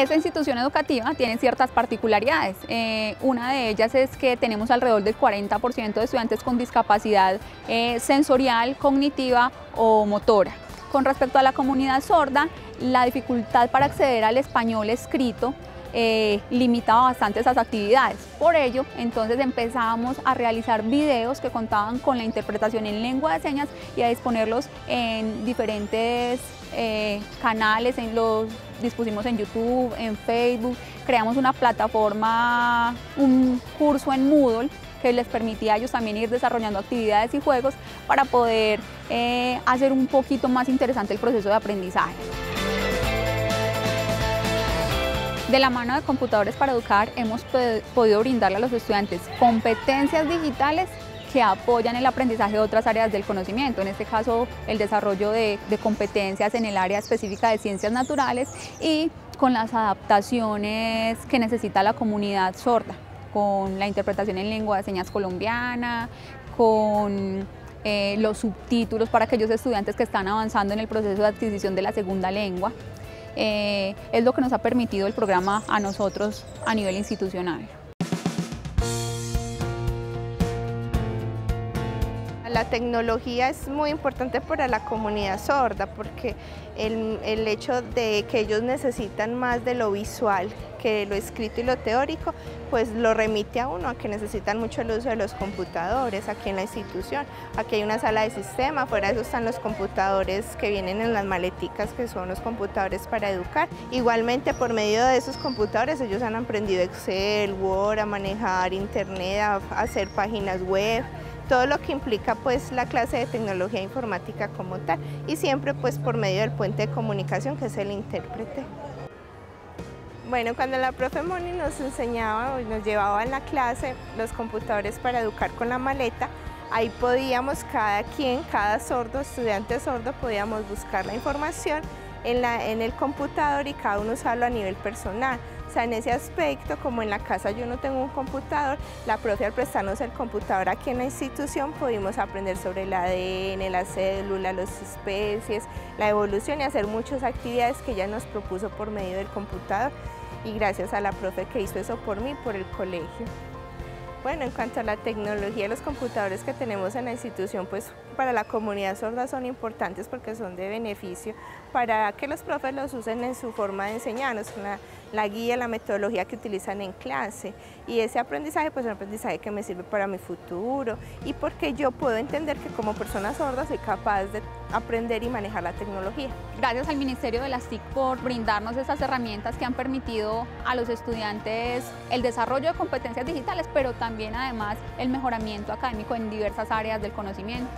Esta institución educativa tiene ciertas particularidades. Eh, una de ellas es que tenemos alrededor del 40% de estudiantes con discapacidad eh, sensorial, cognitiva o motora. Con respecto a la comunidad sorda, la dificultad para acceder al español escrito eh, limitaba bastante esas actividades. Por ello, entonces empezamos a realizar videos que contaban con la interpretación en lengua de señas y a disponerlos en diferentes eh, canales, en los dispusimos en YouTube, en Facebook, creamos una plataforma, un curso en Moodle que les permitía a ellos también ir desarrollando actividades y juegos para poder eh, hacer un poquito más interesante el proceso de aprendizaje. De la mano de Computadores para Educar hemos podido brindarle a los estudiantes competencias digitales que apoyan el aprendizaje de otras áreas del conocimiento, en este caso el desarrollo de, competencias en el área específica de ciencias naturales y con las adaptaciones que necesita la comunidad sorda, con la interpretación en lengua de señas colombiana, con eh, los subtítulos para aquellos estudiantes que están avanzando en el proceso de adquisición de la segunda lengua. Eh, es lo que nos ha permitido el programa a nosotros a nivel institucional. La tecnología es muy importante para la comunidad sorda porque el, el, hecho de que ellos necesitan más de lo visual que lo escrito y lo teórico, pues lo remite a uno a que necesitan mucho el uso de los computadores aquí en la institución. Aquí hay una sala de sistema, fuera de eso están los computadores que vienen en las maleticas que son los computadores para educar. Igualmente por medio de esos computadores ellos han aprendido Excel, Word, a manejar internet, a hacer páginas web, todo lo que implica pues la clase de tecnología informática como tal y siempre pues por medio del puente de comunicación que es el intérprete. Bueno, cuando la profe Moni nos enseñaba, nos llevaba en la clase los computadores para educar con la maleta, ahí podíamos cada quien, cada sordo, estudiante sordo, podíamos buscar la información en, la, en el computador y cada uno usarlo a nivel personal. O sea, en ese aspecto, como en la casa yo no tengo un computador, la profe al prestarnos el computador aquí en la institución pudimos aprender sobre el ADN, la célula, las especies, la evolución y hacer muchas actividades que ella nos propuso por medio del computador y gracias a la profe que hizo eso por mí, por el colegio. Bueno, en cuanto a la tecnología, los computadores que tenemos en la institución, pues para la comunidad sorda son importantes porque son de beneficio para que los profes los usen en su forma de enseñarnos, la guía, la metodología que utilizan en clase. Y ese aprendizaje, pues es un aprendizaje que me sirve para mi futuro y porque yo puedo entender que como persona sorda soy capaz de aprender y manejar la tecnología. Gracias al Ministerio de las TIC por brindarnos esas herramientas que han permitido a los estudiantes el desarrollo de competencias digitales, pero también además el mejoramiento académico en diversas áreas del conocimiento.